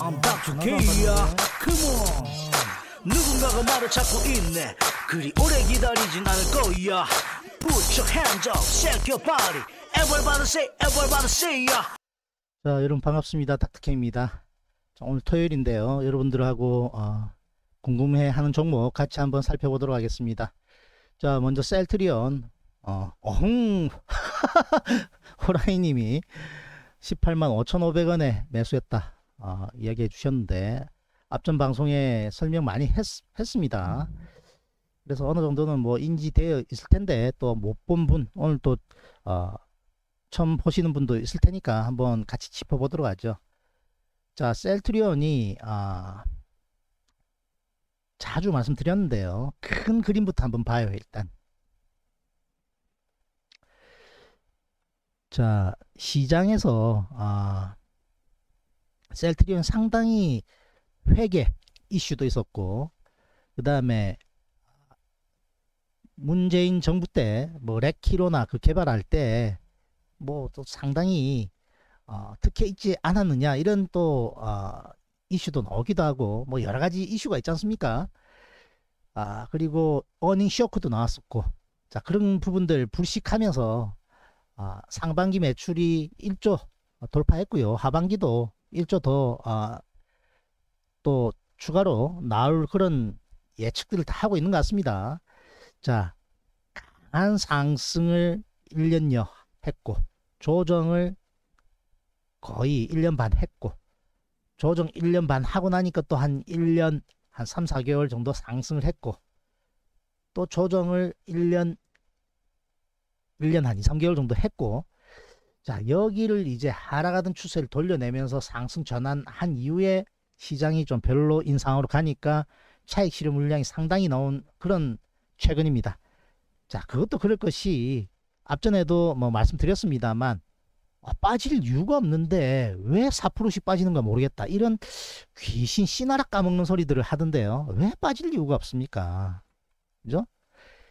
I'm Dr. K야 Come on. 누군가가 말을 찾고 있네. 그리 오래 기다리진 않을 거야. Put your hands up, shake your body. Everybody say, everybody say ya 자 여러분 반갑습니다. 닥터케입니다. 오늘 토요일인데요. 여러분들하고 어, 궁금해하는 종목 같이 한번 살펴보도록 하겠습니다. 자 먼저 셀트리온 어, 어흥. 호라이님이 18만 5,500원에 매수했다 어, 이야기해 주셨는데 앞전 방송에 설명 많이 했, 했습니다. 그래서 어느 정도는 뭐 인지되어 있을 텐데 또 못 본 분 오늘 또 어, 처음 보시는 분도 있을 테니까 한번 같이 짚어보도록 하죠. 자 셀트리온이 아, 자주 말씀드렸는데요. 큰 그림부터 한번 봐요 일단. 자 시장에서 아, 셀트리온 상당히 회계 이슈도 있었고 그 다음에 문재인 정부 때 뭐 레키로나 그 개발할 때 뭐 또 상당히 어, 특혜 있지 않았느냐 이런 또 어, 이슈도 나오기도 하고 뭐 여러 가지 이슈가 있지 않습니까? 아 그리고 어닝 쇼크도 나왔었고 자 그런 부분들 불식하면서 아, 상반기 매출이 1조 돌파했고요 하반기도 1조 더 아, 또 추가로 나올 그런 예측들을 다 하고 있는 것 같습니다. 자, 강한 상승을 1년여 했고 조정을 거의 1년 반 했고 조정 1년 반 하고 나니까 또 한 1년 한 3, 4개월 정도 상승을 했고 또 조정을 1년 1년 한 2, 3개월 정도 했고 자 여기를 이제 하락하던 추세를 돌려내면서 상승 전환한 이후에 시장이 좀 별로 인상으로 가니까 차익 실현 물량이 상당히 나온 그런 최근입니다. 자, 그것도 그럴 것이 앞전에도 뭐 말씀드렸습니다만 아, 빠질 이유가 없는데 왜 4%씩 빠지는가 모르겠다. 이런 귀신 씨나락 까먹는 소리들을 하던데요. 왜 빠질 이유가 없습니까? 그죠?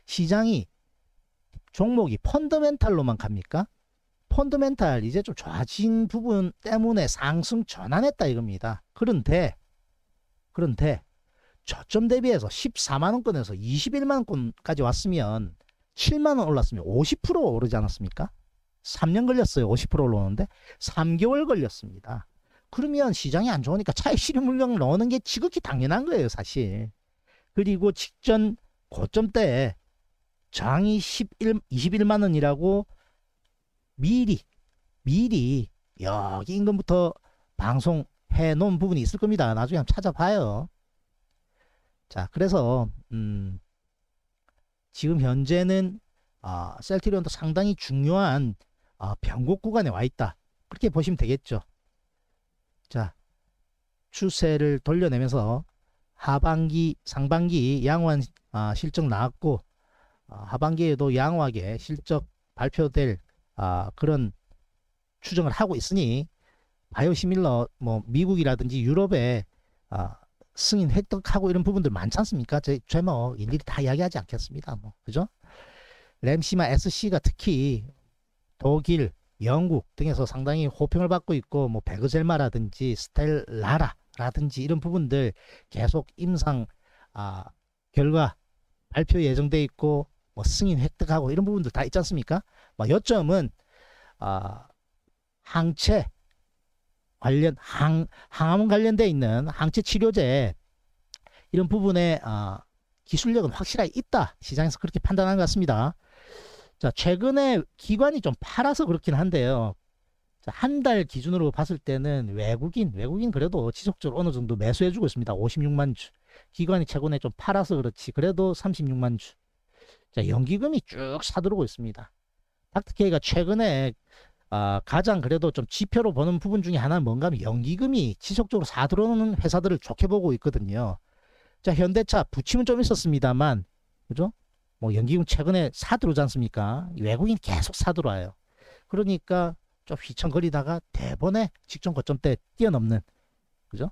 시장이 종목이 펀더멘탈로만 갑니까? 펀더멘탈 이제 좀 좋아진 부분 때문에 상승 전환했다 이겁니다. 그런데 그런데 저점 대비해서 14만원권에서 21만원권까지 왔으면 7만원 올랐으면 50% 오르지 않았습니까? 3년 걸렸어요. 50% 올라오는데 3개월 걸렸습니다. 그러면 시장이 안 좋으니까 차익 실현 물량을 넣는 게 지극히 당연한 거예요. 사실. 그리고 직전 고점 때 장이 11, 21만원이라고 미리 미리 여기 임금부터 방송해 놓은 부분이 있을 겁니다. 나중에 한번 찾아봐요. 자 그래서 음, 지금 현재는 어, 셀트리온도 상당히 중요한 어, 변곡 구간에 와 있다. 그렇게 보시면 되겠죠. 자 추세를 돌려내면서 하반기 상반기 양호한 어, 실적 나왔고 어, 하반기에도 양호하게 실적 발표될 아, 그런 추정을 하고 있으니 바이오시밀러 뭐 미국이라든지 유럽에 아, 승인 획득하고 이런 부분들 많지 않습니까? 제 제목 일일이 다 이야기하지 않겠습니다. 뭐 그죠? 램시마 SC가 특히 독일, 영국 등에서 상당히 호평을 받고 있고 뭐 베그젤마라든지 스텔라라라든지 이런 부분들 계속 임상 아, 결과 발표 예정돼 있고 뭐 승인 획득하고 이런 부분들 다 있지 않습니까? 뭐 요점은 아, 항체 관련 항 항암 관련돼 있는 항체 치료제 이런 부분에 아, 기술력은 확실하게 있다 시장에서 그렇게 판단한 것 같습니다. 자 최근에 기관이 좀 팔아서 그렇긴 한데요. 한 달 기준으로 봤을 때는 외국인 외국인 그래도 지속적으로 어느 정도 매수해주고 있습니다. 56만 주 기관이 최근에 좀 팔아서 그렇지 그래도 36만 주 자, 연기금이 쭉 사들어오고 있습니다. 닥터케이가 최근에 아, 가장 그래도 좀 지표로 보는 부분 중에 하나는 뭔가 하면 연기금이 지속적으로 사들어오는 회사들을 좋게 보고 있거든요. 자, 현대차 부침은 좀 있었습니다만, 그죠? 뭐 연기금 최근에 사들어오지 않습니까? 외국인 계속 사들어와요. 그러니까 좀 휘청거리다가 대번에 직전 때 뛰어넘는, 그죠?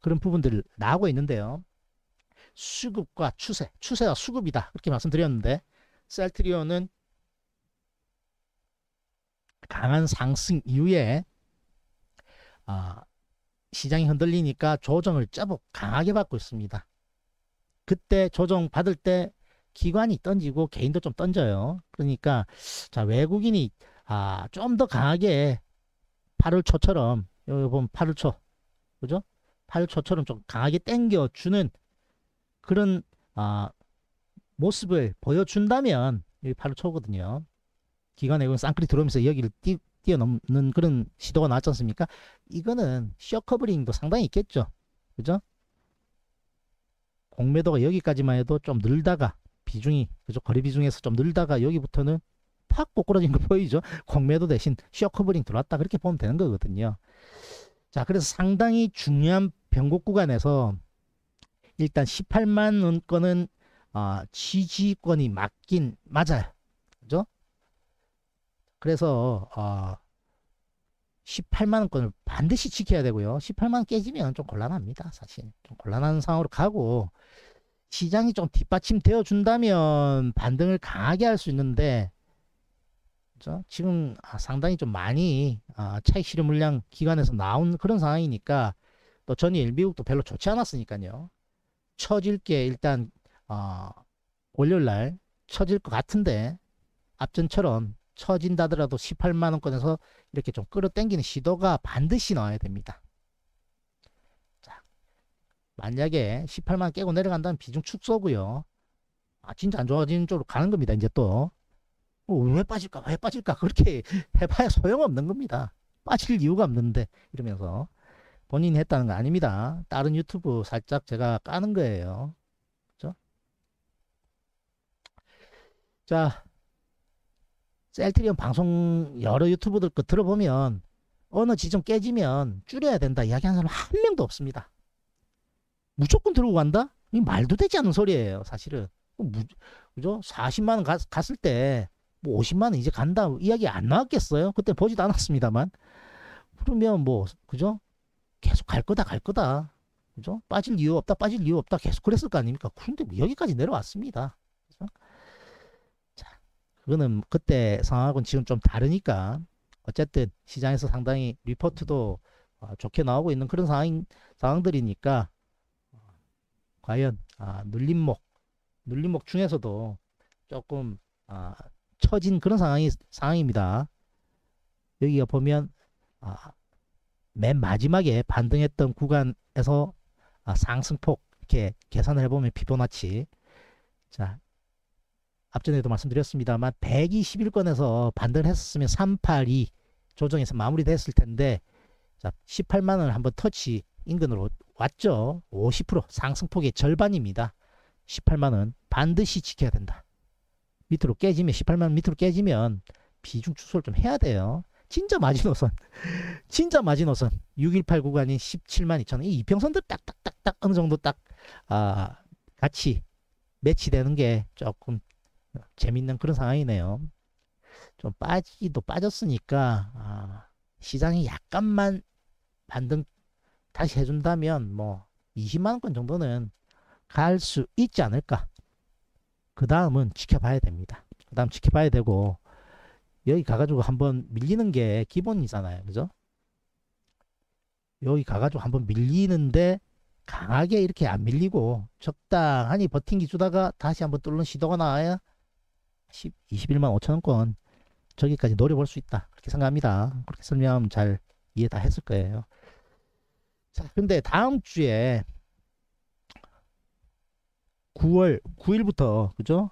그런 부분들을 나오고 있는데요. 수급과 추세, 추세와 수급이다. 그렇게 말씀드렸는데 셀트리온은 강한 상승 이후에 아, 시장이 흔들리니까 조정을 제법 강하게 받고 있습니다. 그때 조정 받을 때 기관이 던지고 개인도 좀 던져요. 그러니까 자 외국인이 아, 좀 더 강하게 8월 초처럼 여기 보면 8월 초 그죠? 8월 초처럼 좀 강하게 땡겨 주는 그런 아, 모습을 보여준다면 여기 8월 초거든요. 기관에 쌍끌이 들어오면서 여기를 뛰, 뛰어넘는 그런 시도가 나왔지 않습니까? 이거는 short covering도 상당히 있겠죠. 그죠? 공매도가 여기까지만 해도 좀 늘다가 비중이 그죠? 거래 비중에서 좀 늘다가 여기부터는 팍 꼬꾸라진 거 보이죠? 공매도 대신 short covering 들어왔다 그렇게 보면 되는 거거든요. 자, 그래서 상당히 중요한 변곡 구간에서 일단 18만 원권은 어, 지지권이 맞긴 맞아요. 그죠? 그래서 어, 18만 원권을 반드시 지켜야 되고요. 18만 원 깨지면 좀 곤란합니다. 사실 좀 곤란한 상황으로 가고 시장이 좀 뒷받침 되어 준다면 반등을 강하게 할 수 있는데 그죠? 지금 아, 상당히 좀 많이 아, 차익 실현 물량 기관에서 나온 그런 상황이니까 또 전일 미국도 별로 좋지 않았으니까요. 처질 게 일단 어, 월요일 날 처질 것 같은데 앞전처럼 처진다더라도 18만 원권에서 이렇게 좀 끌어당기는 시도가 반드시 나와야 됩니다. 자, 만약에 18만 원 깨고 내려간다면 비중 축소고요. 아, 진짜 안 좋아지는 쪽으로 가는 겁니다. 이제 또. 어, 왜 빠질까? 왜 빠질까? 그렇게 해봐야 소용없는 겁니다. 빠질 이유가 없는데 이러면서 본인이 했다는 거 아닙니다. 다른 유튜브 살짝 제가 까는 거예요. 그죠? 자, 셀트리온 방송 여러 유튜브들 거 들어보면 어느 지점 깨지면 줄여야 된다 이야기하는 사람 한 명도 없습니다. 무조건 들고 간다? 이 말도 되지 않는 소리예요, 사실은. 무, 그죠? 40만 원 갔, 갔을 때, 뭐 50만 원 이제 간다 이야기 안 나왔겠어요? 그때 보지도 않았습니다만. 그러면 뭐, 그죠? 계속 갈 거다, 갈 거다. 그죠? 빠질 이유 없다, 빠질 이유 없다. 계속 그랬을 거 아닙니까? 그런데 뭐 여기까지 내려왔습니다. 그거는 그때 상황하고는 지금 좀 다르니까 어쨌든 시장에서 상당히 리포트도 어, 좋게 나오고 있는 그런 상황, 상황들이니까 어, 과연 아, 눌림목, 눌림목 중에서도 조금 아, 처진 그런 상황이 상황입니다. 여기가 보면 아, 맨 마지막에 반등했던 구간에서 아, 상승폭 이렇게 계산을 해보면 피보나치 자 앞전에도 말씀드렸습니다만 121건에서 반등을 했었으면 382 조정에서 마무리됐을 텐데 자 18만 원을 한번 터치 인근으로 왔죠. 50% 상승폭의 절반입니다. 18만 원 반드시 지켜야 된다. 밑으로 깨지면 18만 원 밑으로 깨지면 비중 축소를 좀 해야 돼요. 진짜 마지노선 진짜 마지노선 618 구간인 17만 2천 원 이 이평선들 딱딱딱딱 어느 정도 딱 아, 같이 매치되는 게 조금 재밌는 그런 상황이네요 좀 빠지기도 빠졌으니까 아, 시장이 약간만 반등 다시 해준다면 뭐 20만원권 정도는 갈 수 있지 않을까 그 다음은 지켜봐야 됩니다 그 다음 지켜봐야 되고 여기 가가지고 한번 밀리는 게 기본이잖아요. 그죠? 여기 가가지고 한번 밀리는데 강하게 이렇게 안 밀리고 적당하니 버팅기 주다가 다시 한번 뚫는 시도가 나와야 10, 21만 5천원권 저기까지 노려볼 수 있다. 그렇게 생각합니다. 그렇게 설명하면 잘 이해 다 했을 거예요. 자, 근데 다음 주에 9월 9일부터 그죠?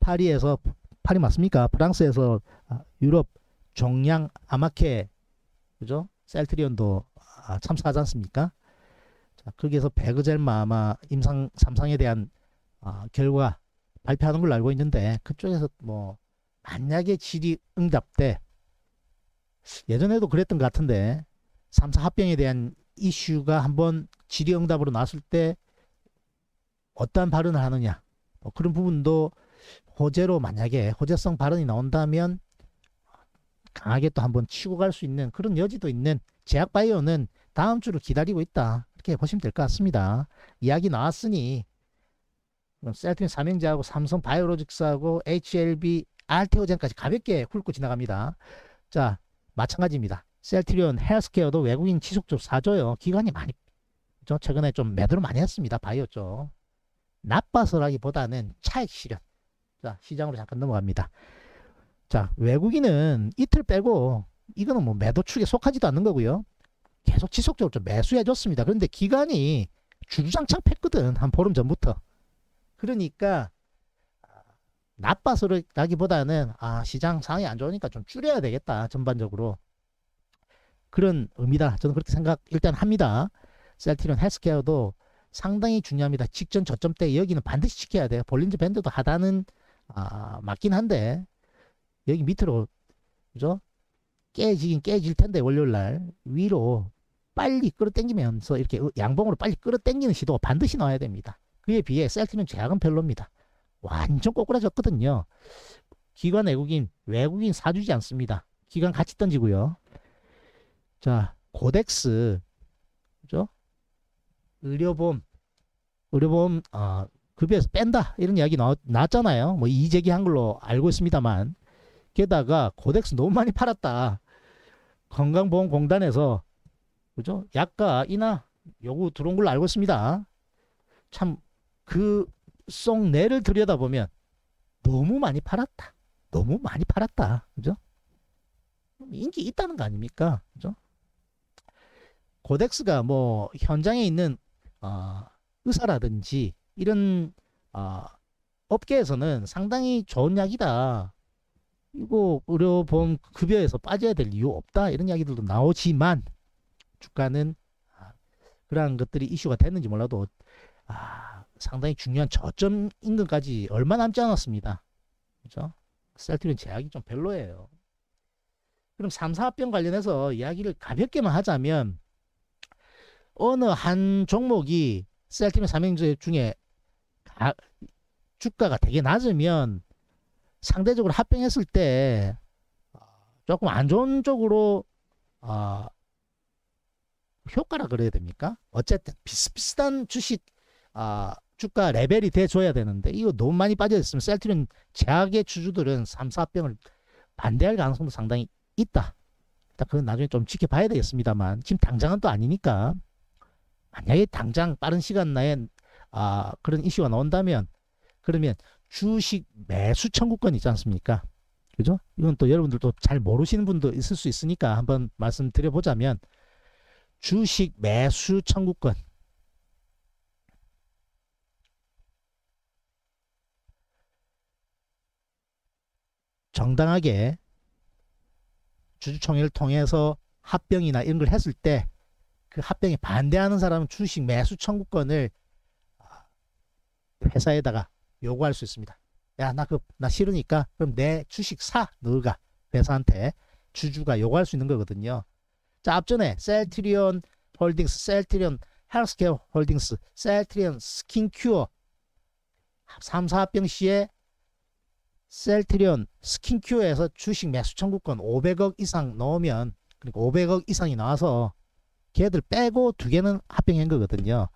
파리에서 파리 맞습니까? 프랑스에서 아, 유럽 종량 아마케 그죠? 셀트리온도 아, 참석하지 않습니까? 자, 거기에서 베그젤마 아마 임상 3상에 대한 아, 결과 발표하는 걸로 알고 있는데 그쪽에서 뭐 만약에 질의 응답 때 예전에도 그랬던 것 같은데 3사 합병에 대한 이슈가 한번 질의 응답으로 나왔을 때 어떠한 발언을 하느냐 뭐 그런 부분도 호재로 만약에 호재성 발언이 나온다면 강하게 또 한번 치고 갈 수 있는 그런 여지도 있는 제약바이오는 다음 주를 기다리고 있다. 이렇게 보시면 될 것 같습니다. 이야기 나왔으니 셀트린 삼행제하고 삼성 바이오로직스하고 HLB, 알테오젠까지 가볍게 훑고 지나갑니다. 자, 마찬가지입니다. 셀트리온 헬스케어도 외국인 지속적으로 사줘요. 기관이 많이 저 최근에 좀 매도를 많이 했습니다. 바이오 쪽. 나빠서라기보다는 차익 실현. 자, 시장으로 잠깐 넘어갑니다. 자, 외국인은 이틀 빼고 이거는 뭐 매도 축에 속하지도 않는 거고요. 계속 지속적으로 좀 매수해 줬습니다. 그런데 기간이 주주장창 팼거든. 한 보름 전부터. 그러니까 나빠서라기보다는 아, 시장 상황이 안 좋으니까 좀 줄여야 되겠다. 전반적으로. 그런 의미다. 저는 그렇게 생각 일단 합니다. 셀티론 헬스케어도 상당히 중요합니다. 직전 저점 때 여기는 반드시 지켜야 돼요. 볼린저 밴드도 하단은 아, 맞긴 한데 여기 밑으로 그죠? 깨지긴 깨질 텐데 월요일 날 위로 빨리 끌어당기면서 이렇게 양봉으로 빨리 끌어당기는 시도가 반드시 나와야 됩니다. 그에 비해 셀티는 제약은 별로입니다. 완전 꼬꾸라졌거든요. 기관 외국인 외국인 사주지 않습니다. 기관 같이 던지고요. 자 고덱스 그죠? 의료보험 의료보험 어, 급여에서 뺀다 이런 이야기 나왔, 나왔잖아요. 뭐 이재기 한 걸로 알고 있습니다만 게다가 고덱스 너무 많이 팔았다. 건강보험공단에서 그죠? 약가 이나 요구 들어온 걸로 알고 있습니다. 참 그 쏙내를 들여다보면 너무 많이 팔았다. 너무 많이 팔았다. 그죠? 인기 있다는 거 아닙니까? 그죠? 고덱스가 뭐 현장에 있는 어, 의사라든지 이런 어, 업계에서는 상당히 좋은 약이다. 이거 의료보험 급여에서 빠져야 될 이유 없다. 이런 이야기들도 나오지만 주가는 아, 그러한 것들이 이슈가 됐는지 몰라도 아, 상당히 중요한 저점 인근까지 얼마 남지 않았습니다. 그죠? 셀트리온 제약이 좀 별로예요. 그럼 3, 4병 관련해서 이야기를 가볍게만 하자면 어느 한 종목이 셀트리온 삼행제 중에 가, 주가가 되게 낮으면 상대적으로 합병했을 때 조금 안 좋은 쪽으로 어, 효과라 그래야 됩니까? 어쨌든 비슷비슷한 주식 아, 주가 레벨이 돼줘야 되는데 이거 너무 많이 빠져있으면 셀트리온 제약의 주주들은 3, 4병을 반대할 가능성도 상당히 있다. 그건 나중에 좀 지켜봐야 되겠습니다만 지금 당장은 또 아니니까 만약에 당장 빠른 시간 내에 아, 그런 이슈가 나온다면 그러면 주식 매수 청구권 있지 않습니까? 그죠? 이건 또 여러분들도 잘 모르시는 분도 있을 수 있으니까 한번 말씀드려 보자면 주식 매수 청구권 정당하게 주주총회를 통해서 합병이나 이런 걸 했을 때 그 합병에 반대하는 사람은 주식 매수 청구권을 회사에다가 요구할 수 있습니다. 야, 나 그, 나 싫으니까, 그럼 내 주식 사, 너가 회사한테 주주가 요구할 수 있는 거거든요. 자, 앞전에 셀트리온 홀딩스, 셀트리온 헬스케어 홀딩스, 셀트리온 스킨큐어 3사 합병 시에 셀트리온 스킨큐어에서 주식 매수 청구권 500억 이상 넣으면 그러니까 500억 이상이 나와서 걔들 빼고 두 개는 합병한 거거든요.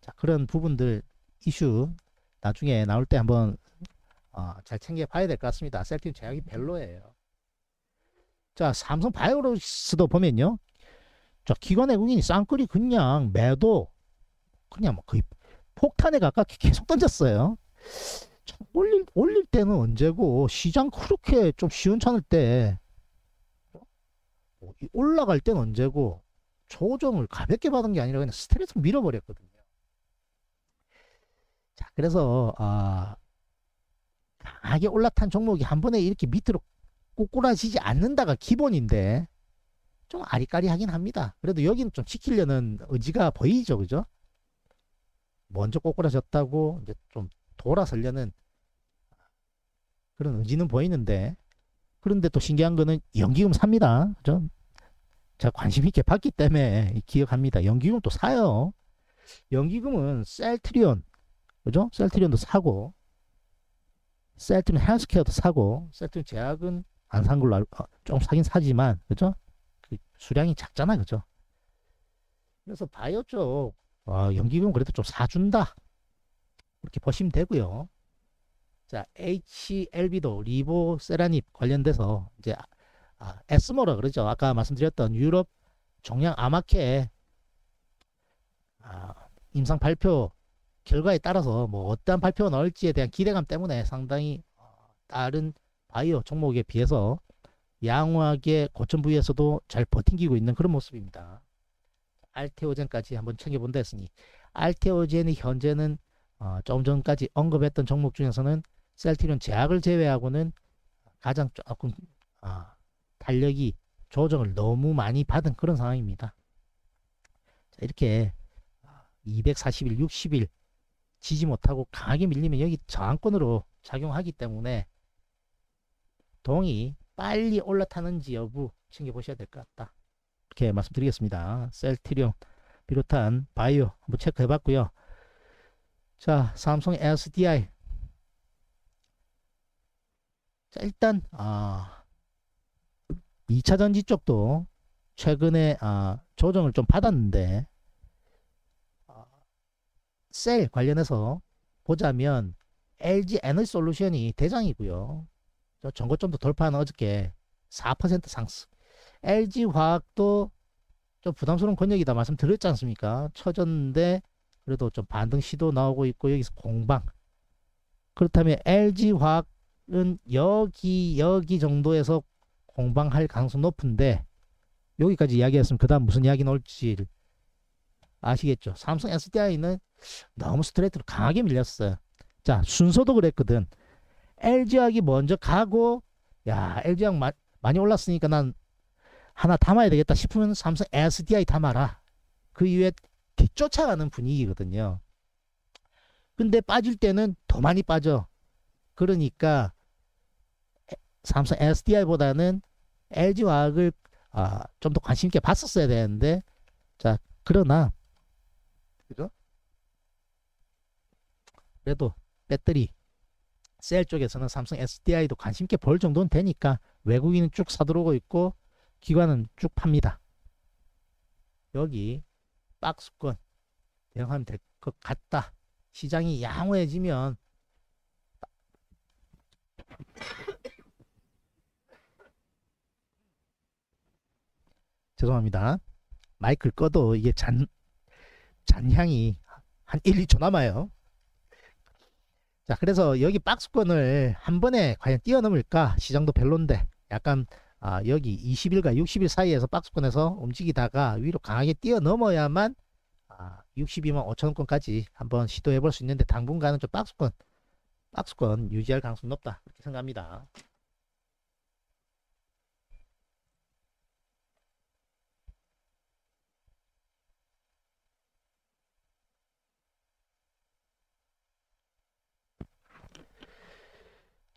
자, 그런 부분들 이슈 나중에 나올 때 한번 어, 잘 챙겨 봐야 될 것 같습니다. 셀틴 제약이 별로예요. 자, 삼성 바이오로스도 보면요. 자, 기관 외국인이 쌍끌이 그냥 매도 그냥 뭐 거의 폭탄에 가깝게 계속 던졌어요. 참 올릴 올릴 때는 언제고 시장 그렇게 좀 시원찮을 때 어, 올라갈 때는 언제고 조정을 가볍게 받은 게 아니라 그냥 스트레스 밀어버렸거든요. 자, 그래서 어, 강하게 올라탄 종목이 한 번에 이렇게 밑으로 꼬꾸라지지 않는다가 기본인데 좀 아리까리하긴 합니다. 그래도 여기는 좀 지키려는 의지가 보이죠, 그죠? 먼저 꼬꾸라졌다고 이제 좀 돌아서려는 그런 의지는 보이는데 그런데 또 신기한 거는 연기금 삽니다. 그죠? 제가 관심 있게 봤기 때문에 기억합니다. 연기금 또 사요. 연기금은 셀트리온 그죠? 셀트리온도 사고 셀트리온 헬스케어도 사고 셀트리온 제약은 안 산 걸로 알고 어, 좀 사긴 사지만 그죠? 그 수량이 작잖아 그죠? 그래서 바이오 쪽 어, 연기금 그래도 좀 사준다 이렇게 보시면 되고요. 자 HLB도 리보세라닙 관련돼서 이제 아, 에스모라 그러죠. 아까 말씀드렸던 유럽 종양 암학회 아, 임상 발표 결과에 따라서 뭐 어떠한 발표가 나올지에 대한 기대감 때문에 상당히 어, 다른 바이오 종목에 비해서 양호하게 고점 부위에서도 잘 버팅기고 있는 그런 모습입니다. 알테오젠까지 한번 챙겨본다 했으니 알테오젠이 현재는 어, 조금 전까지 언급했던 종목 중에서는 셀티론 제약을 제외하고는 가장 조금 어, 탄력이 조정을 너무 많이 받은 그런 상황입니다. 자, 이렇게 241, 60일 지지 못하고 강하게 밀리면 여기 저항권으로 작용하기 때문에 동이 빨리 올라타는지 여부 챙겨보셔야 될 것 같다. 이렇게 말씀드리겠습니다. 셀트리온 비롯한 바이오 한번 체크해봤고요. 자, 삼성 SDI. 자, 일단 아, 2차 전지 쪽도 최근에 아, 조정을 좀 받았는데 아, 셀 관련해서 보자면 LG 에너지 솔루션이 대장이고요. 저 전고점도 돌파한 어저께 4% 상승. LG 화학도 좀 부담스러운 권역이다 말씀드렸지 않습니까? 처졌는데 그래도 좀 반등 시도 나오고 있고 여기서 공방. 그렇다면 LG 화학 은 여기 여기 정도에서 공방할 가능성 높은데 여기까지 이야기했으면 그 다음 무슨 이야기 나올지 아시겠죠? 삼성 SDI는 너무 스트레이트로 강하게 밀렸어요. 자 순서도 그랬거든. LG화학이 먼저 가고 야 LG화학 마, 많이 올랐으니까 난 하나 담아야 되겠다 싶으면 삼성 SDI 담아라. 그 이후에 쫓아가는 분위기거든요. 근데 빠질 때는 더 많이 빠져. 그러니까 삼성 SDI보다는 LG화학을 아, 좀 더 관심 있게 봤었어야 되는데 자 그러나 그죠? 그래도 배터리 셀 쪽에서는 삼성 SDI도 관심 있게 볼 정도는 되니까 외국인은 쭉 사들어오고 있고 기관은 쭉 팝니다. 여기 박스권 대응하면 될 것 같다. 시장이 양호해지면 죄송합니다. 마이크를 꺼도 이게 잔, 잔향이 한 1, 2초 남아요. 자, 그래서 여기 박스권을 한 번에 과연 뛰어넘을까? 시장도 별론데 약간 아, 여기 20일과 60일 사이에서 박스권에서 움직이다가 위로 강하게 뛰어넘어야만 아, 62만 5천원권까지 한번 시도해 볼 수 있는데 당분간은 좀 박스권 박스권 유지할 가능성이 높다 그렇게 생각합니다.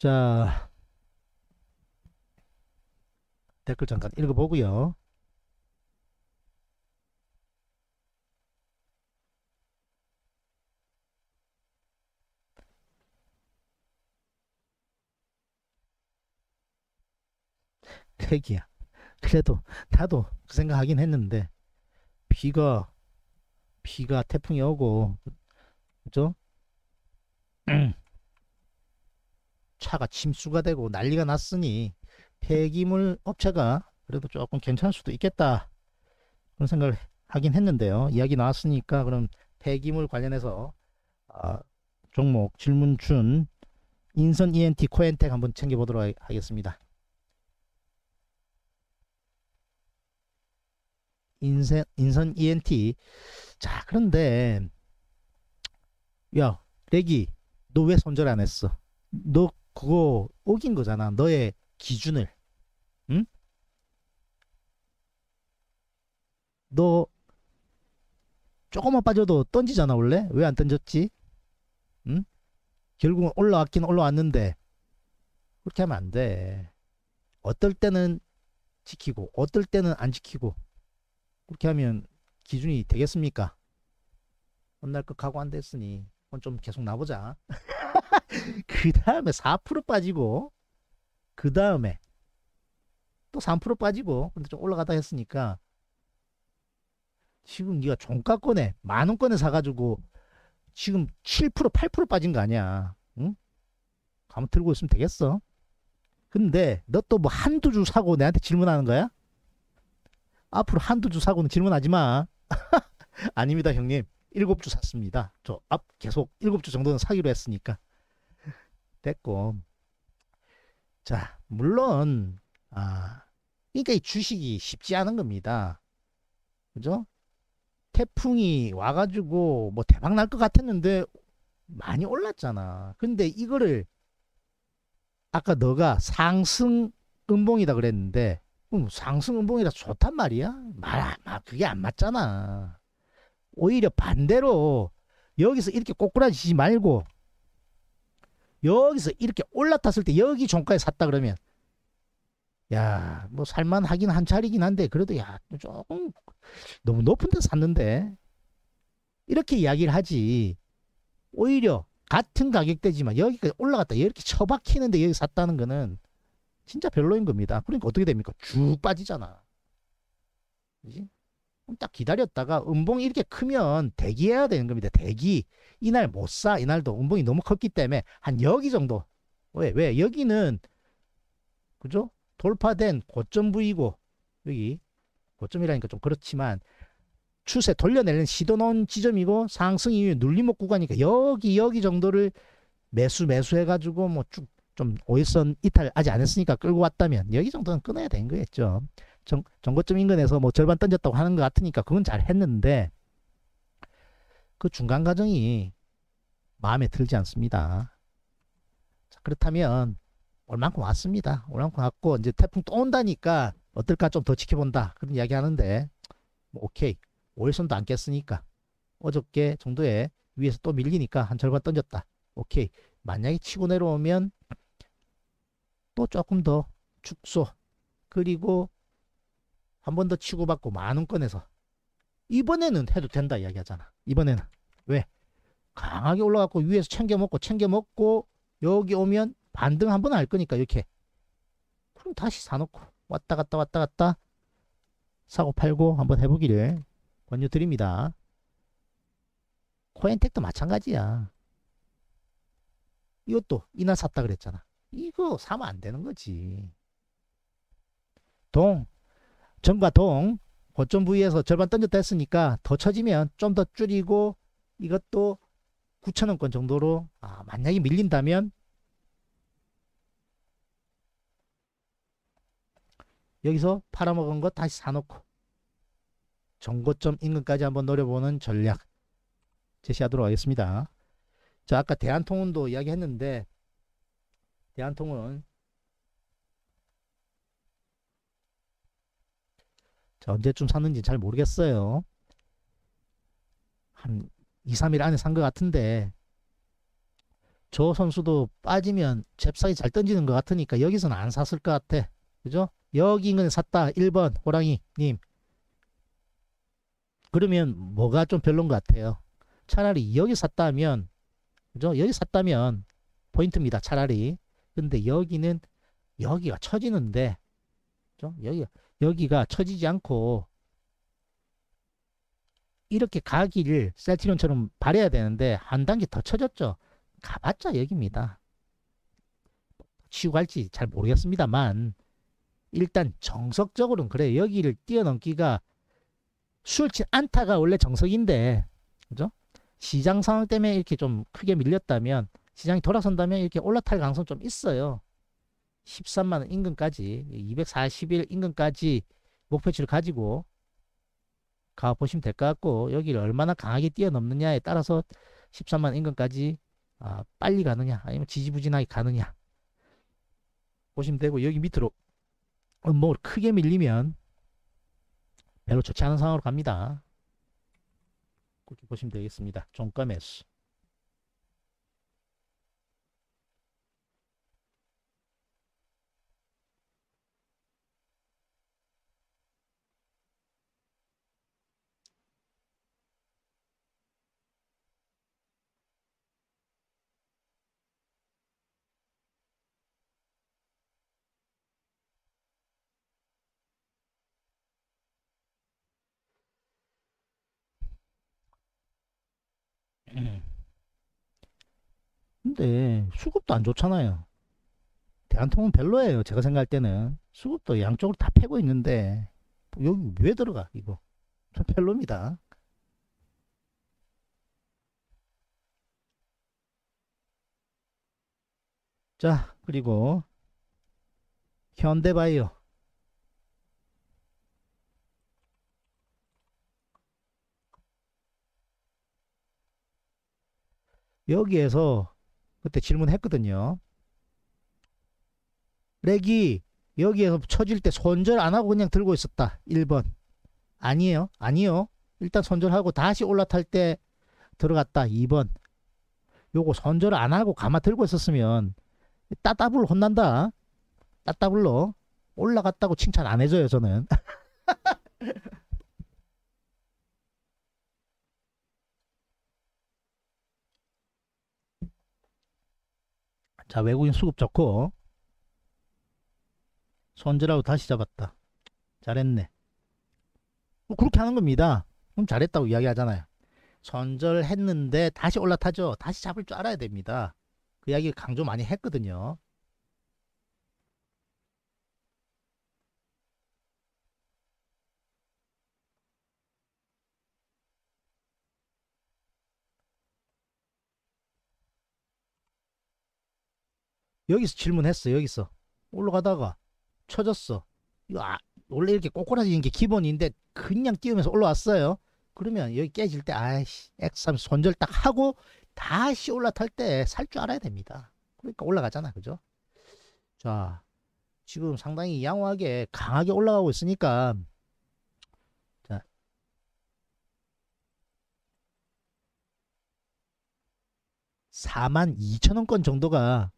자 댓글 잠깐 읽어보고요. 핵이야. 그래도 나도 그 생각하긴 했는데 비가 비가 태풍이 오고 그죠? 차가 침수가 되고 난리가 났으니 폐기물 업체가 그래도 조금 괜찮을 수도 있겠다. 그런 생각을 하긴 했는데요. 이야기 나왔으니까 그럼 폐기물 관련해서 아, 종목 질문 준 인선 ENT 코엔텍 한번 챙겨보도록 하겠습니다. 인선, 인선 ENT 자 그런데 야 레기 너 왜 손절 안 했어? 너 그거 오긴 거잖아 너의 기준을. 응? 너 조금만 빠져도 던지잖아 원래? 왜 안 던졌지? 응? 결국은 올라왔긴 올라왔는데 그렇게 하면 안 돼. 어떨 때는 지키고 어떨 때는 안 지키고 그렇게 하면 기준이 되겠습니까? 혼날 것 각오 안 됐으니 좀 계속 나보자 그 다음에 4% 빠지고 그 다음에 또 3% 빠지고 근데 좀 올라가다 했으니까 지금 네가 종가권에 만원권에 사가지고 지금 7% 8% 빠진 거 아니야 응? 가만 들고 있으면 되겠어 근데 너 또 뭐 한두 주 사고 내한테 질문하는 거야? 앞으로 한두 주 사고는 질문하지 마. 아닙니다, 형님. 일곱 주 샀습니다. 저 앞 계속 일곱 주 정도는 사기로 했으니까. 됐고. 자, 물론, 아, 그러니까 이 주식이 쉽지 않은 겁니다. 그죠? 태풍이 와가지고 뭐 대박 날 것 같았는데 많이 올랐잖아. 근데 이거를 아까 너가 상승 음봉이다 그랬는데 음, 상승 음봉이라 좋단 말이야? 말, 말 그게 안 맞잖아. 오히려 반대로 여기서 이렇게 꼬꾸라지지 말고 여기서 이렇게 올라탔을 때 여기 종가에 샀다 그러면 야, 뭐 살만 하긴 한 차리긴 한데 그래도 야, 조금 너무 높은 데 샀는데 이렇게 이야기를 하지. 오히려 같은 가격대지만 여기까지 올라갔다 이렇게 처박히는데 여기 샀다는 거는 진짜 별로인 겁니다. 그러니까 어떻게 됩니까? 쭉 빠지잖아. 그지? 그럼 딱 기다렸다가 음봉이 이렇게 크면 대기해야 되는 겁니다. 대기. 이날 못 사. 이날도 음봉이 너무 컸기 때문에 한 여기 정도. 왜? 왜? 여기는 그죠? 돌파된 고점 부위고 여기 고점이라니까 좀 그렇지만 추세 돌려내는 시도 넣은 지점이고 상승 이후에 눌림목 구간이니까 여기 여기 정도를 매수 매수 해가지고 뭐 쭉 좀 오일선 이탈 아직 안 했으니까 끌고 왔다면 여기 정도는 끊어야 되는 거겠죠. 정, 정고점 인근에서 뭐 절반 던졌다고 하는 것 같으니까 그건 잘 했는데 그 중간 과정이 마음에 들지 않습니다. 자, 그렇다면 얼만큼 왔습니다. 얼만큼 왔고 이제 태풍 또 온다니까 어떨까 좀 더 지켜본다 그런 이야기 하는데 뭐 오케이 오일선도 안 깼으니까 어저께 정도에 위에서 또 밀리니까 한 절반 던졌다. 오케이 만약에 치고 내려오면 또 조금 더 축소 그리고 한 번 더 치고받고 만 원권에서 이번에는 해도 된다 이야기 하잖아. 이번에는. 왜? 강하게 올라가고 위에서 챙겨 먹고 챙겨 먹고 여기 오면 반등 한 번 할 거니까 이렇게. 그럼 다시 사놓고 왔다 갔다 왔다 갔다 사고 팔고 한번 해보기를 권유드립니다. 코엔텍도 마찬가지야. 이것도 이날 샀다 그랬잖아. 이거 사면 안 되는 거지. 동, 전과 동, 고점 부위에서 절반 던졌다 했으니까 더 처지면 좀 더 줄이고 이것도 9천원권 정도로 아, 만약에 밀린다면 여기서 팔아먹은 거 다시 사놓고 정고점 인근까지 한번 노려보는 전략 제시하도록 하겠습니다. 자 아까 대한통운도 이야기했는데 대한통운 자, 언제쯤 샀는지 잘 모르겠어요. 한 2, 3일 안에 산 것 같은데 저 선수도 빠지면 잽싸게 잘 던지는 것 같으니까 여기서는 안 샀을 것 같아. 그죠? 여기 인근에 샀다. 1번 호랑이님. 그러면 뭐가 좀 별론 것 같아요. 차라리 여기 샀다면 그죠? 여기 샀다면 포인트입니다. 차라리 근데 여기는 여기가 처지는데 그죠? 여기 여기가 처지지 않고 이렇게 가기를 셀티론처럼 바래야 되는데 한 단계 더 처졌죠. 가봤자 여기입니다. 치고 갈지 잘 모르겠습니다만 일단 정석적으로는 그래 여기를 뛰어넘기가 수월치 않다가 원래 정석인데 그죠? 시장 상황 때문에 이렇게 좀 크게 밀렸다면 시장이 돌아선다면 이렇게 올라탈 가능성 좀 있어요. 13만 원 인근까지 241 인근까지 목표치를 가지고 가 보시면 될 것 같고 여기를 얼마나 강하게 뛰어넘느냐에 따라서 13만 원 인근까지 아, 빨리 가느냐 아니면 지지부진하게 가느냐 보시면 되고 여기 밑으로 음목을 크게 밀리면 별로 좋지 않은 상황으로 갑니다. 그렇게 보시면 되겠습니다. 종가 매수 근데 수급도 안 좋잖아요. 대한통운 별로예요. 제가 생각할 때는 수급도 양쪽으로 다 패고 있는데 여기 왜 들어가 이거 좀 별로입니다. 자 그리고 현대바이오 여기에서 그때 질문했거든요. 렉이 여기에서 쳐질 때 손절 안 하고 그냥 들고 있었다. 1번. 아니에요. 아니요. 일단 손절하고 다시 올라탈 때 들어갔다. 2번. 요거 손절 안 하고 가마 들고 있었으면 따따블로 혼난다. 따따블로 올라갔다고 칭찬 안 해줘요. 저는. 자 외국인 수급 좋고 손절하고 다시 잡았다. 잘했네. 뭐 그렇게 하는 겁니다. 그럼 잘했다고 이야기하잖아요. 손절했는데 다시 올라타죠. 다시 잡을 줄 알아야 됩니다. 그 이야기 강조 많이 했거든요. 여기서 질문했어. 여기서 올라가다가 쳐졌어. 이거 아, 원래 이렇게 꼬꾸라지는 게 기본인데 그냥 뛰면서 올라왔어요. 그러면 여기 깨질 때 아이씨 X3 손절 딱 하고 다시 올라탈 때 살 줄 알아야 됩니다. 그러니까 올라가잖아. 그죠? 자, 지금 상당히 양호하게 강하게 올라가고 있으니까 자 4만 2천원권 정도가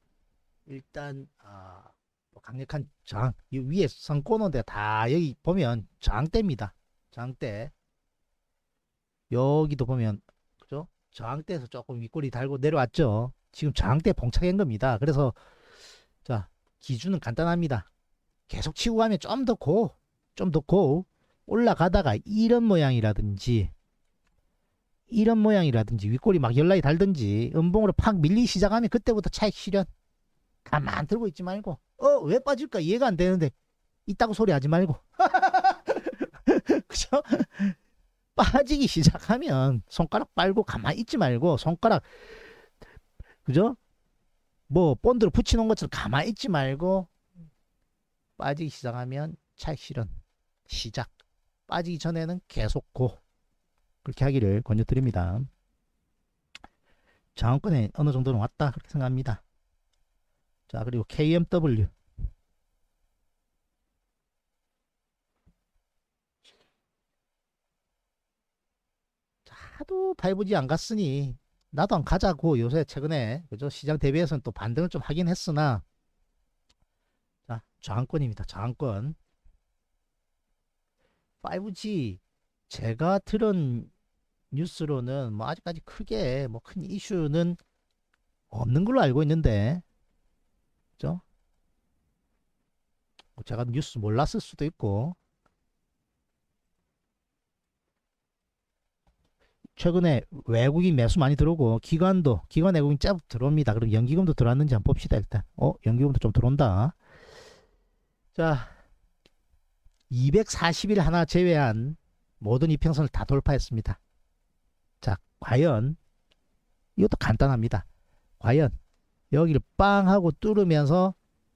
일단 아, 뭐 강력한 저항 이 위에 선꼬노인데 다 여기 보면 저항대입니다. 저항대 여기도 보면 그죠? 저항대에서 조금 윗꼬리 달고 내려왔죠. 지금 저항대 봉착한 겁니다. 그래서 자 기준은 간단합니다. 계속 치고 가면 좀 더 고, 좀 더 고 올라가다가 이런 모양이라든지 이런 모양이라든지 윗꼬리 막 연락이 달든지 음봉으로 팍 밀리기 시작하면 그때부터 차익 실현 가만 들고 있지 말고 어 왜 빠질까 이해가 안 되는데 있다고 소리 하지 말고 그죠? 빠지기 시작하면 손가락 빨고 가만히 있지 말고 손가락 그죠? 뭐 본드로 붙여놓은 것처럼 가만히 있지 말고 빠지기 시작하면 실현 시작 빠지기 전에는 계속 고 그렇게 하기를 권유드립니다. 장원권에 어느 정도는 왔다 그렇게 생각합니다. 자 그리고 KMW 하도 5G 안 갔으니 나도 안 가자고 요새 최근에. 그죠? 시장 대비해서는 또 반등을 좀 하긴 했으나. 자 저항권입니다. 저항권. 5G 제가 들은 뉴스로는 뭐 아직까지 크게 뭐 큰 이슈는 없는 걸로 알고 있는데 그죠 뭐 제가 뉴스 몰랐을 수도 있고 최근에 외국인 매수 많이 들어오고 기관도 기관 외국인 쫙 들어옵니다. 그럼 연기금도 들어왔는지 한번 봅시다 일단. 어 연기금도 좀 들어온다. 자 240일 하나 제외한 모든 이평선을 다 돌파했습니다. 자 과연 이것도 간단합니다. 과연 여기를 빵 하고 뚫으면서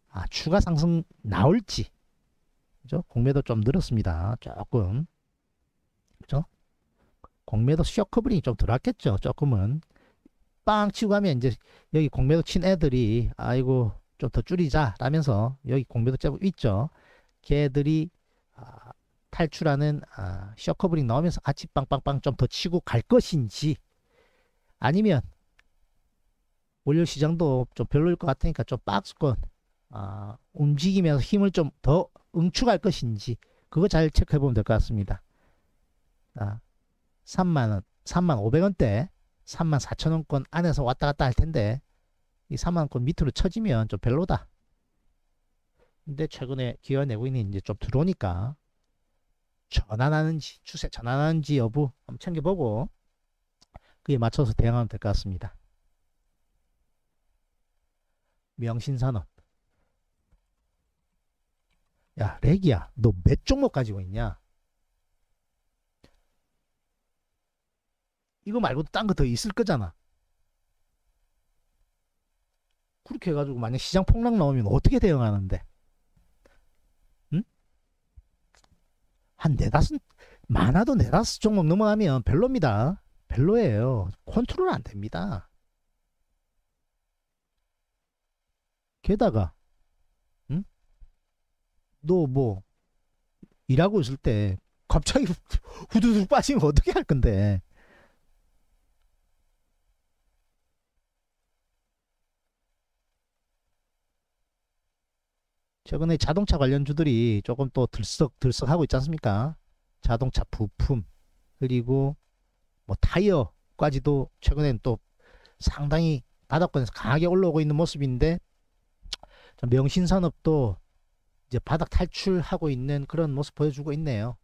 아, 추가 상승 나올지 그죠? 공매도 좀 늘었습니다. 조금 그죠? 공매도 short covering이 좀 들어왔겠죠. 조금은 빵 치고 가면 이제 여기 공매도 친 애들이 아이고 좀 더 줄이자 라면서 여기 공매도 제법 있죠. 걔들이 아, 탈출하는 아, short covering 나오면서 같이 빵빵빵 좀 더 치고 갈 것인지 아니면 월요 시장도 좀 별로일 것 같으니까 좀 박스권 아, 움직이면서 힘을 좀 더 응축할 것인지 그거 잘 체크해 보면 될 것 같습니다. 아, 3만원, 3만 500원대, 3만 4천원권 안에서 왔다 갔다 할 텐데, 이 3만원권 밑으로 쳐지면 좀 별로다. 근데 최근에 기어 내고 있는 이제 좀 들어오니까, 전환하는지, 추세 전환하는지 여부 한번 챙겨보고, 그에 맞춰서 대응하면 될 것 같습니다. 명신산업. 야, 렉이야. 너 몇 종목 가지고 있냐? 이거 말고도 딴 거 더 있을 거잖아. 그렇게 해가지고 만약 시장 폭락 나오면 어떻게 대응하는데? 응? 한 네다섯, 많아도 네다섯 종목 넘어가면 별로입니다. 별로예요. 컨트롤 안 됩니다. 게다가, 응? 너 뭐, 일하고 있을 때 갑자기 후두둑 빠지면 어떻게 할 건데? 최근에 자동차 관련주들이 조금 또 들썩들썩 하고 있지 않습니까? 자동차 부품 그리고 뭐 타이어까지도 최근엔 또 상당히 바닥권에서 강하게 올라오고 있는 모습인데 명신산업도 이제 바닥 탈출하고 있는 그런 모습 보여주고 있네요.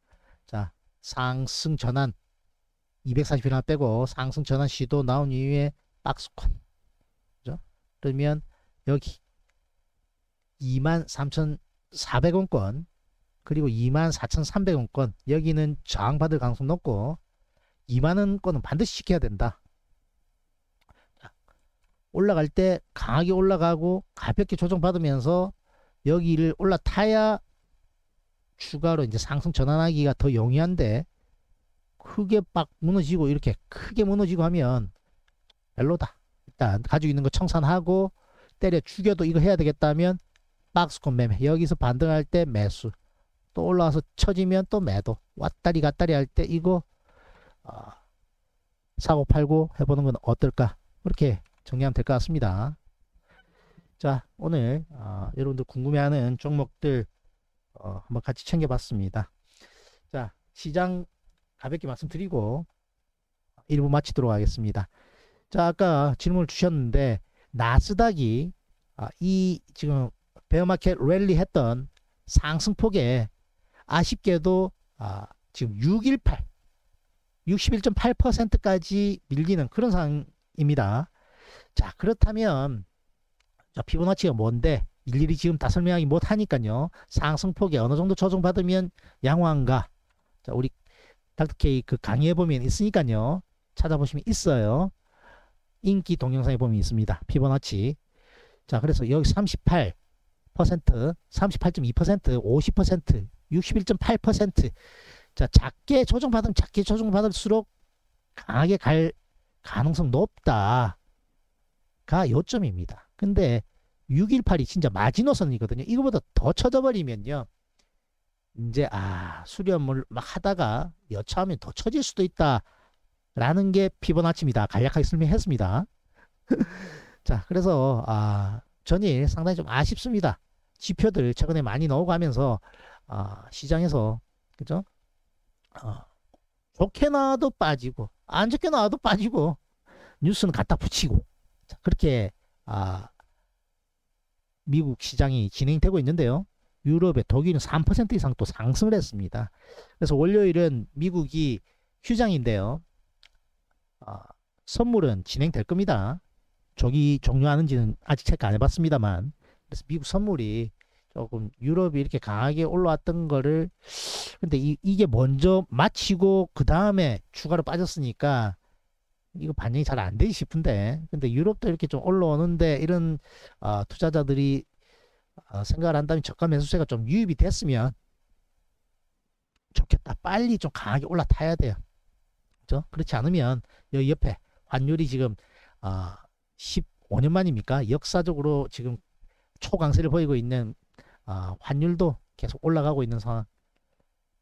자 상승 전환 240일 빼고 상승 전환 시도 나온 이후에 박스권 그죠? 그러면 여기 23,400원권 그리고 24,300원권 여기는 저항받을 가능성 높고 2만원권은 반드시 지켜야 된다. 올라갈 때 강하게 올라가고 가볍게 조정받으면서 여기를 올라타야 추가로 이제 상승 전환하기가 더 용이한데 크게 빡 무너지고 이렇게 크게 무너지고 하면 별로다. 일단 가지고 있는 거 청산하고 때려 죽여도 이거 해야 되겠다면 박스권 매매. 여기서 반등할 때 매수. 또 올라와서 쳐지면 또 매도. 왔다리 갔다리 할 때 이거 어, 사고 팔고 해보는 건 어떨까? 그렇게 정리하면 될 것 같습니다. 자 오늘 어, 여러분들 궁금해하는 종목들 어, 한번 같이 챙겨봤습니다. 자 시장 가볍게 말씀드리고 1부 마치도록 하겠습니다. 자 아까 질문을 주셨는데 나스닥이 아, 이 지금 베어마켓 랠리 했던 상승폭에 아쉽게도 아, 지금 618 61.8%까지 밀리는 그런 상황입니다. 자 그렇다면 자, 피보나치가 뭔데 일일이 지금 다 설명하기 못하니까요. 상승폭에 어느 정도 조정받으면 양호한가 자 우리 닥터케이 그 강의해 보면 있으니까요. 찾아보시면 있어요. 인기 동영상에 보면 있습니다. 피보나치 자 그래서 여기 38 38.2%, 50%, 61.8%. 자, 작게 조정받으면 작게 조정받을수록 강하게 갈 가능성 높다 가 요점입니다. 근데 618이 진짜 마지노선이거든요. 이거보다 더 쳐져버리면요. 이제 아 수렴을 막 하다가 여차하면 더 쳐질 수도 있다. 라는 게 피보나치입니다. 간략하게 설명했습니다. 자, 그래서 아 전일 상당히 좀 아쉽습니다. 지표들 최근에 많이 하면서 아, 시장에서 그죠? 어, 좋게 나와도 빠지고 안 좋게 나와도 빠지고 뉴스는 갖다 붙이고 자, 그렇게 아, 미국 시장이 진행되고 있는데요. 유럽의 독일은 3% 이상 또 상승을 했습니다. 그래서 월요일은 미국이 휴장인데요. 어, 선물은 진행될 겁니다. 저기 종료하는지는 아직 체크 안 해봤습니다만 그래서 미국 선물이 조금 유럽이 이렇게 강하게 올라왔던 거를 근데 이, 이게 먼저 마치고 그 다음에 추가로 빠졌으니까 이거 반영이 잘 안 되지 싶은데 근데 유럽도 이렇게 좀 올라오는데 이런 어, 투자자들이 어, 생각을 한다면 저가 매수세가 좀 유입이 됐으면 좋겠다 빨리 좀 강하게 올라타야 돼요 그죠 그렇지 않으면 여기 옆에 환율이 지금 어, 15년 만입니까? 역사적으로 지금 초강세를 보이고 있는 어, 환율도 계속 올라가고 있는 상황.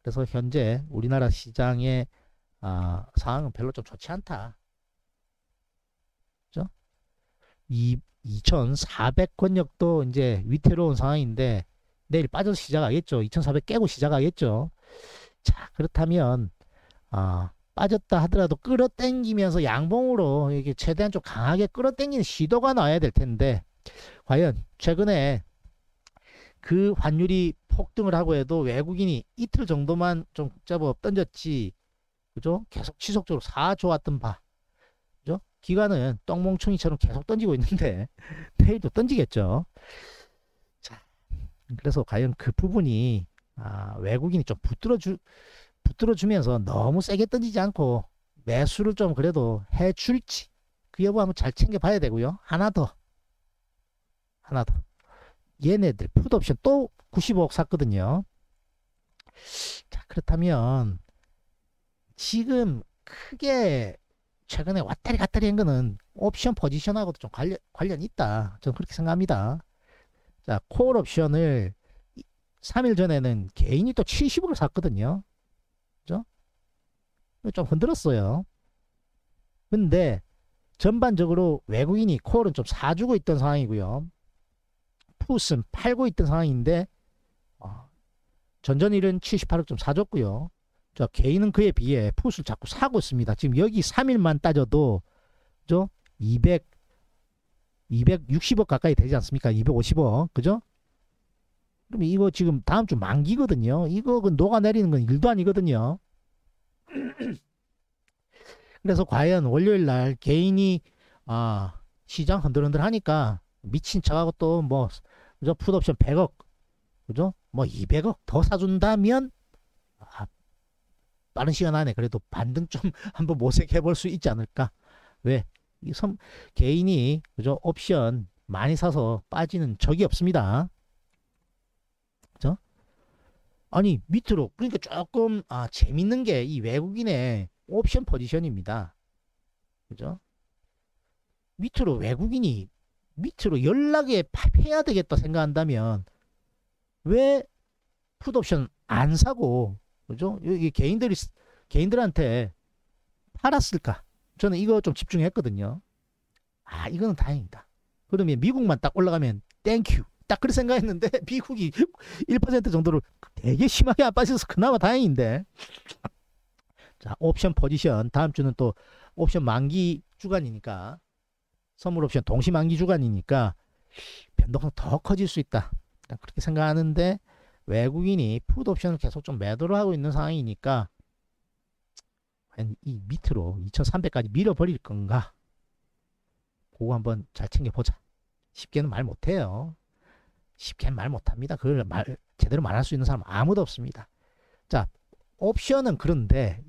그래서 현재 우리나라 시장의 어, 상황은 별로 좀 좋지 않다. 그죠? 이 2400권역도 이제 위태로운 상황인데 내일 빠져서 시작하겠죠. 2400 깨고 시작하겠죠. 자, 그렇다면 어, 빠졌다 하더라도 끌어당기면서 양봉으로 이게 최대한 좀 강하게 끌어당기는 시도가 나와야 될 텐데 과연 최근에 그 환율이 폭등을 하고 해도 외국인이 이틀 정도만 좀 제법 던졌지 그죠? 계속 지속적으로 사 좋았던 바 그죠? 기관은 똥멍청이처럼 계속 던지고 있는데 내일도 던지겠죠. 자, 그래서 과연 그 부분이 아, 외국인이 좀 붙들어 주 붙들어 주면서 너무 세게 던지지 않고 매수를 좀 그래도 해 줄지 그 여부 한번 잘 챙겨 봐야 되고요. 하나 더. 하나 더. 얘네들 풋옵션 또 95억 샀거든요. 자, 그렇다면 지금 크게 최근에 왔다리 갔다리 한 거는 옵션 포지션하고도 좀 관련, 관련 있다. 저는 그렇게 생각합니다. 자, 콜 옵션을 3일 전에는 개인이 또 70억을 샀거든요. 그죠? 좀 흔들었어요. 근데 전반적으로 외국인이 콜은 좀 사주고 있던 상황이고요. 풋은 팔고 있던 상황인데 어, 전전일은 78억 좀 사줬고요. 저 개인은 그에 비해 풋을 자꾸 사고 있습니다. 지금 여기 3일만 따져도 저 200, 260억 가까이 되지 않습니까? 250억. 그죠? 그럼 이거 지금 다음 주 만기거든요. 이거 그 녹아내리는 건 일도 아니거든요. 그래서 과연 월요일 날 개인이 아 시장 흔들흔들 하니까 미친 척하고 또뭐 그죠 풋옵션 100억 그죠 뭐 200억 더 사준다면 아, 빠른 시간 안에 그래도 반등 좀 한번 모색해 볼 수 있지 않을까 왜이섬 개인이 그죠 옵션 많이 사서 빠지는 적이 없습니다 그죠 아니 밑으로 그러니까 조금 아 재밌는 게 이 외국인의 옵션 포지션입니다. 그죠? 밑으로 외국인이 밑으로 연락에 해야 되겠다 생각한다면 왜 풋옵션 안 사고 그죠? 여기 개인들이 개인들한테 팔았을까? 저는 이거 좀 집중했거든요. 아, 이거는 다행이다. 그러면 미국만 딱 올라가면 thank you. 딱 그렇게 생각했는데 미국이 1% 정도로 되게 심하게 안 빠져서 그나마 다행인데 자, 옵션 포지션. 다음 주는 또 옵션 만기 주간이니까 선물 옵션 동시 만기 주간이니까 변동성 더 커질 수 있다. 그렇게 생각하는데 외국인이 풋옵션을 계속 좀 매도를 하고 있는 상황이니까 이 밑으로 2300까지 밀어버릴 건가? 그거 한번 잘 챙겨보자. 쉽게는 말 못해요. 쉽게는 말 못합니다. 그걸 말 제대로 말할 수 있는 사람 아무도 없습니다. 자, 옵션은 그런데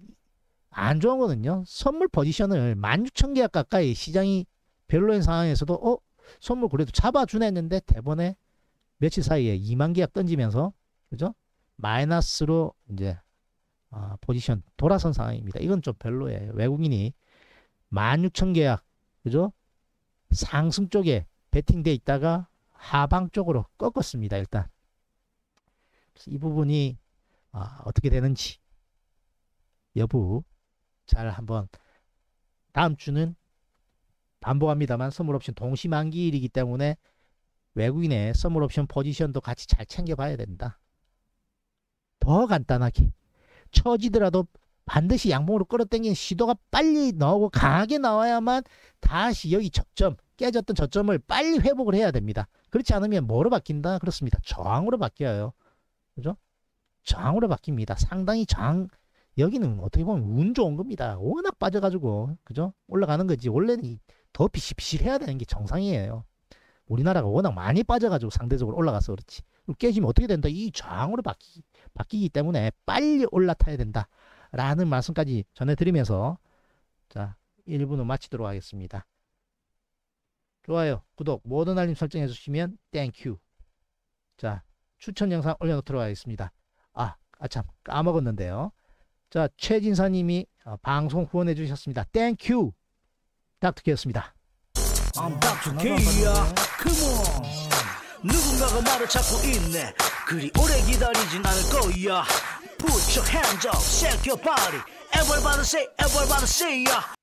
안 좋은 거는요. 선물 포지션을 16,000계약 가까이 시장이 별로인 상황에서도 어 선물 그래도 잡아주네 했는데 대번에 며칠 사이에 2만 계약 던지면서 그죠? 마이너스로 이제 어, 포지션 돌아선 상황입니다. 이건 좀 별로예요. 외국인이 16,000계약 그죠? 상승 쪽에 베팅돼 있다가 하방 쪽으로 꺾었습니다. 일단 이 부분이 어, 어떻게 되는지 여부 잘 한번 다음 주는 반복합니다만 선물 옵션 동시 만기일이기 때문에 외국인의 선물 옵션 포지션도 같이 잘 챙겨봐야 된다. 더 간단하게 처지더라도 반드시 양봉으로 끌어당기는 시도가 빨리 나오고 강하게 나와야만 다시 여기 저점 깨졌던 저점을 빨리 회복을 해야 됩니다. 그렇지 않으면 뭐로 바뀐다? 그렇습니다. 저항으로 바뀌어요. 그죠? 저항으로 바뀝니다. 상당히 저항 여기는 어떻게 보면 운 좋은 겁니다. 워낙 빠져가지고 그죠? 올라가는 거지. 원래는 더 비실비실해야 되는 게 정상이에요. 우리나라가 워낙 많이 빠져가지고 상대적으로 올라가서 그렇지. 깨지면 어떻게 된다? 이 저항으로 바뀌, 바뀌기 때문에 빨리 올라타야 된다. 라는 말씀까지 전해드리면서 자 1부는 마치도록 하겠습니다. 좋아요, 구독, 모든 알림 설정해 주시면 thank you. 자 추천 영상 올려놓도록 하겠습니다. 아, 아참 까먹었는데요. 자, 최진사님이 어, 방송 후원해 주셨습니다. Thank you. 닥터케이였습니다. I'm Dr. K야. Come on. 누군가가 나를 찾고 있네. 그리 오래 기다리진 않을 거야. Put your hands up, shake your body. Everybody say, everybody say, yeah.